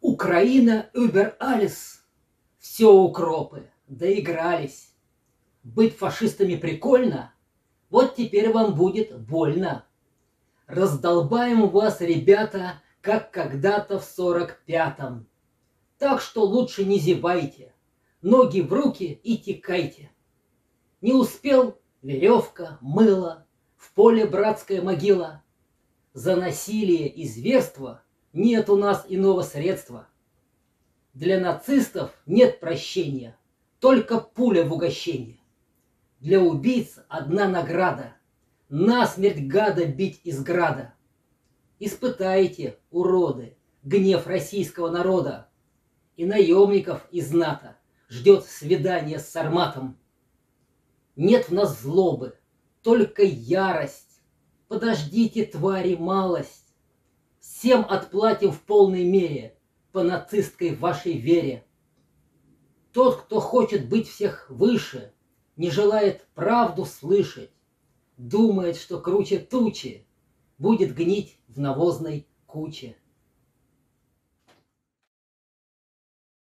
Украина über alles. Все укропы, доигрались. Быть фашистами прикольно, вот теперь вам будет больно. Раздолбаем вас, ребята, как когда-то в сорок пятом. Так что лучше не зевайте, ноги в руки и текайте. Не успел веревка, мыло, в поле братская могила. За насилие и зверство нет у нас иного средства. Для нацистов нет прощения, только пуля в угощение. Для убийц одна награда — насмерть гада бить из града. Испытайте, уроды, гнев российского народа, и наемников из НАТО ждет свидание с Сарматом. Нет в нас злобы, только ярость. Подождите, твари, малость. Всем отплатим в полной мере по нацистской вашей вере. Тот, кто хочет быть всех выше, не желает правду слышать, думает, что круче тучи, будет гнить в навозной куче.